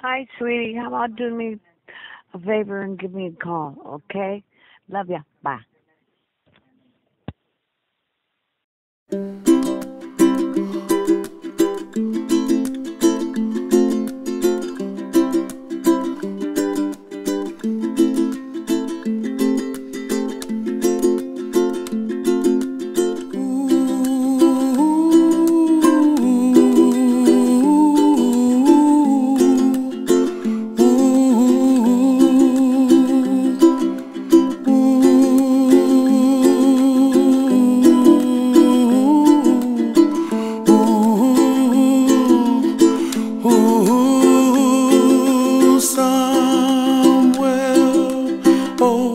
Hi, sweetie. How about doing me a favor and give me a call, okay? Love ya. Bye.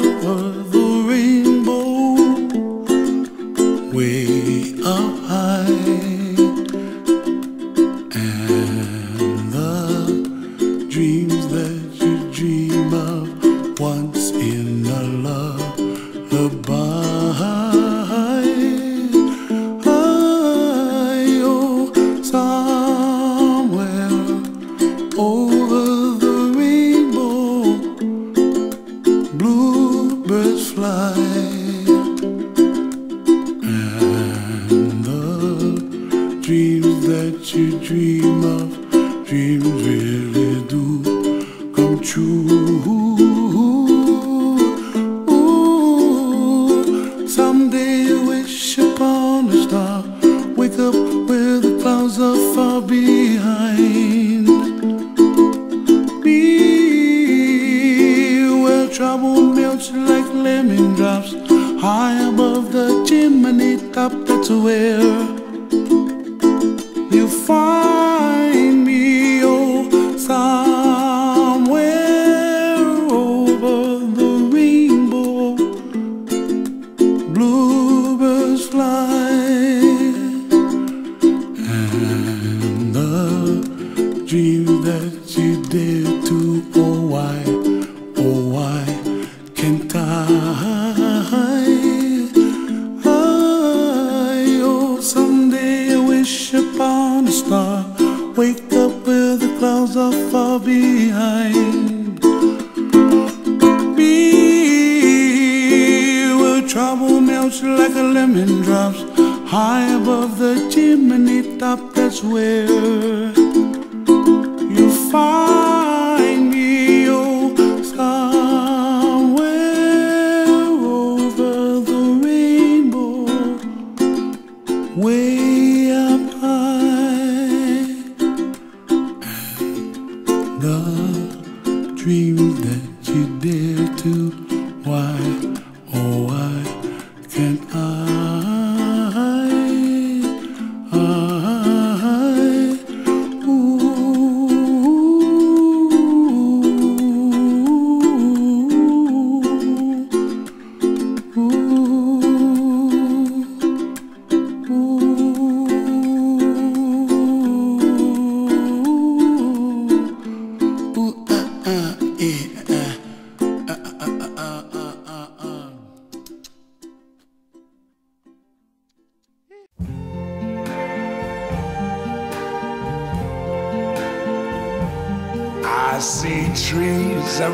Over wake up Be where trouble melts like a lemon drops high above the chimney top. That's where you find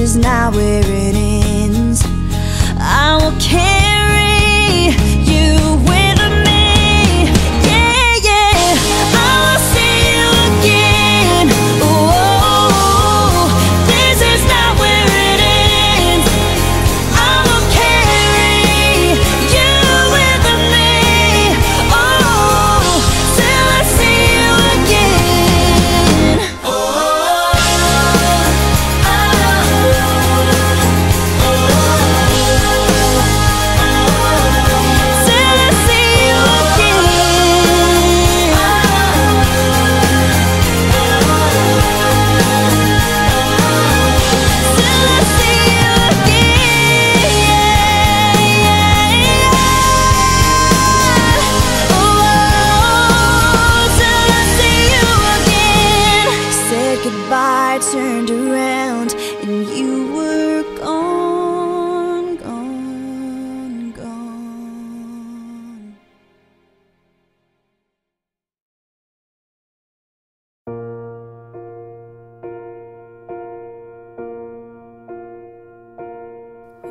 is not where it ends. I will.